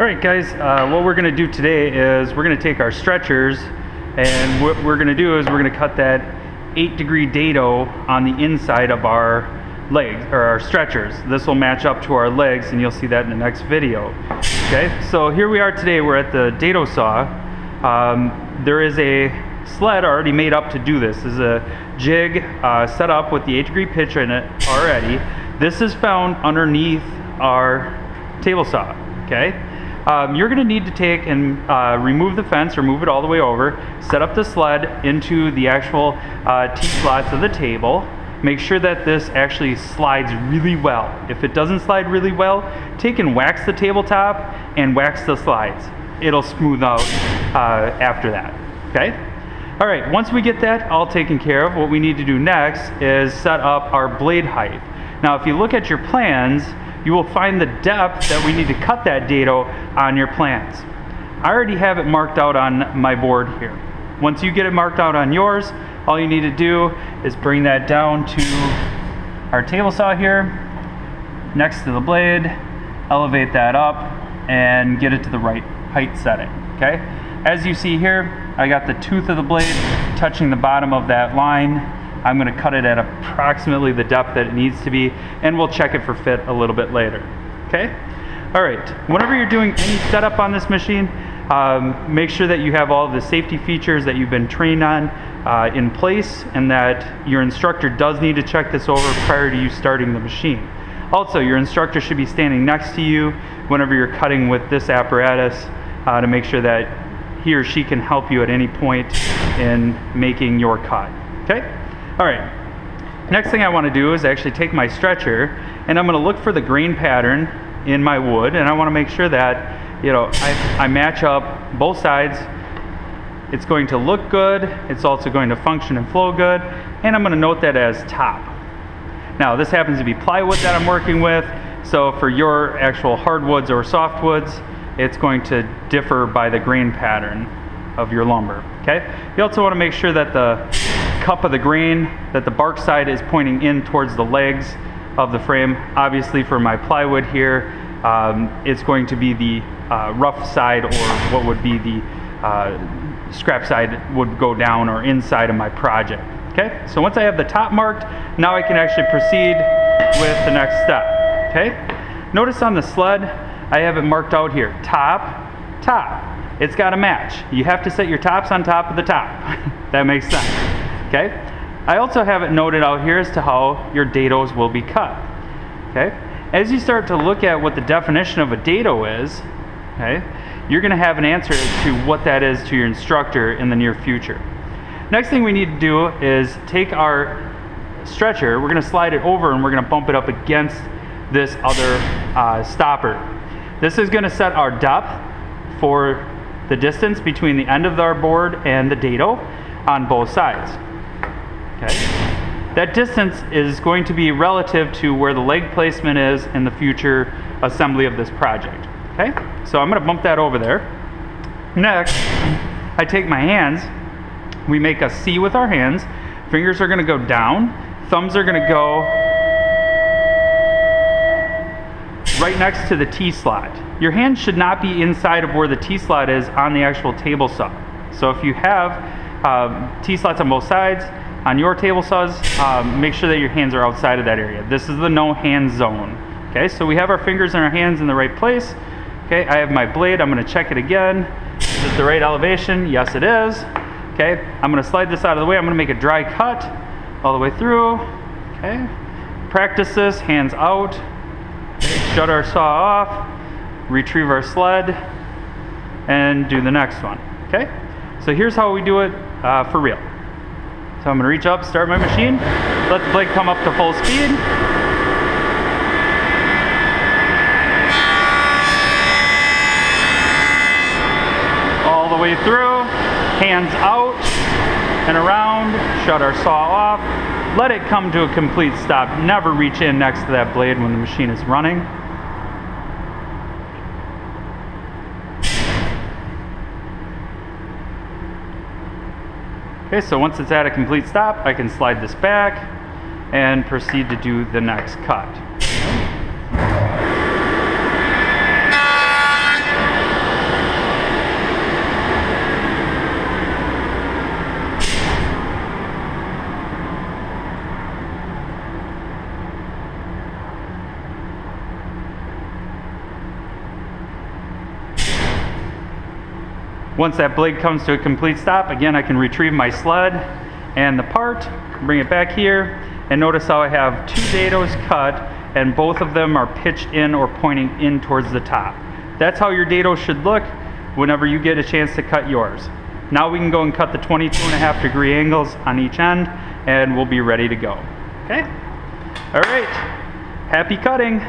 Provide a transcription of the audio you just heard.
All right, guys, uh, what we're gonna do today is we're gonna take our stretchers and what we're gonna do is we're gonna cut that eight degree dado on the inside of our legs or our stretchers. This will match up to our legs and you'll see that in the next video. Okay, so here we are today, we're at the dado saw. Um, there is a sled already made up to do this. This is a jig uh, set up with the eight degree pitch in it already. This is found underneath our table saw, okay? Um, you're gonna need to take and uh, remove the fence or move it all the way over, set up the sled into the actual uh, T-slots of the table, make sure that this actually slides really well. If it doesn't slide really well, take and wax the tabletop and wax the slides. It'll smooth out uh, after that, okay? All right, once we get that all taken care of, what we need to do next is set up our blade height. Now, if you look at your plans, you will find the depth that we need to cut that dado on your plans. I already have it marked out on my board here. Once you get it marked out on yours, all you need to do is bring that down to our table saw here, next to the blade, elevate that up, and get it to the right height setting, okay? As you see here, I got the tooth of the blade touching the bottom of that line I'm gonna cut it at approximately the depth that it needs to be, and we'll check it for fit a little bit later, okay? All right, whenever you're doing any setup on this machine, um, make sure that you have all the safety features that you've been trained on uh, in place and that your instructor does need to check this over prior to you starting the machine. Also, your instructor should be standing next to you whenever you're cutting with this apparatus uh, to make sure that he or she can help you at any point in making your cut, okay? All right, next thing I want to do is actually take my stretcher and I'm going to look for the grain pattern in my wood and I want to make sure that, you know, I, I match up both sides. It's going to look good, it's also going to function and flow good, and I'm going to note that as top. Now, this happens to be plywood that I'm working with, so for your actual hardwoods or softwoods, it's going to differ by the grain pattern of your lumber, okay? You also want to make sure that the cup of the grain, that the bark side is pointing in towards the legs of the frame. Obviously for my plywood here, um, it's going to be the uh, rough side or what would be the uh, scrap side would go down or inside of my project. Okay, so once I have the top marked, now I can actually proceed with the next step. Okay, notice on the sled, I have it marked out here, top, top. It's got to match. You have to set your tops on top of the top. that makes sense okay? I also have it noted out here as to how your dados will be cut, okay? As you start to look at what the definition of a dado is, okay, you're gonna have an answer to what that is to your instructor in the near future. Next thing we need to do is take our stretcher, we're gonna slide it over and we're gonna bump it up against this other uh, stopper. This is gonna set our depth for the distance between the end of our board and the dado on both sides. Okay? That distance is going to be relative to where the leg placement is in the future assembly of this project. Okay? So I'm going to bump that over there. Next, I take my hands. We make a C with our hands. Fingers are going to go down. Thumbs are going to go right next to the T-slot. Your hand should not be inside of where the T-slot is on the actual table saw. So if you have um, T-slots on both sides, on your table saws, um, make sure that your hands are outside of that area. This is the no hand zone. Okay, so we have our fingers and our hands in the right place. Okay, I have my blade, I'm gonna check it again. Is it the right elevation? Yes, it is. Okay, I'm gonna slide this out of the way. I'm gonna make a dry cut all the way through. Okay, practice this, hands out. Shut our saw off, retrieve our sled, and do the next one. Okay, so here's how we do it uh, for real. So I'm gonna reach up, start my machine, let the blade come up to full speed. All the way through, hands out and around, shut our saw off, let it come to a complete stop. Never reach in next to that blade when the machine is running. Okay, so once it's at a complete stop, I can slide this back and proceed to do the next cut. Once that blade comes to a complete stop, again, I can retrieve my sled and the part, bring it back here, and notice how I have two dados cut and both of them are pitched in or pointing in towards the top. That's how your dado should look whenever you get a chance to cut yours. Now we can go and cut the 22 and a half degree angles on each end and we'll be ready to go. Okay? All right, happy cutting.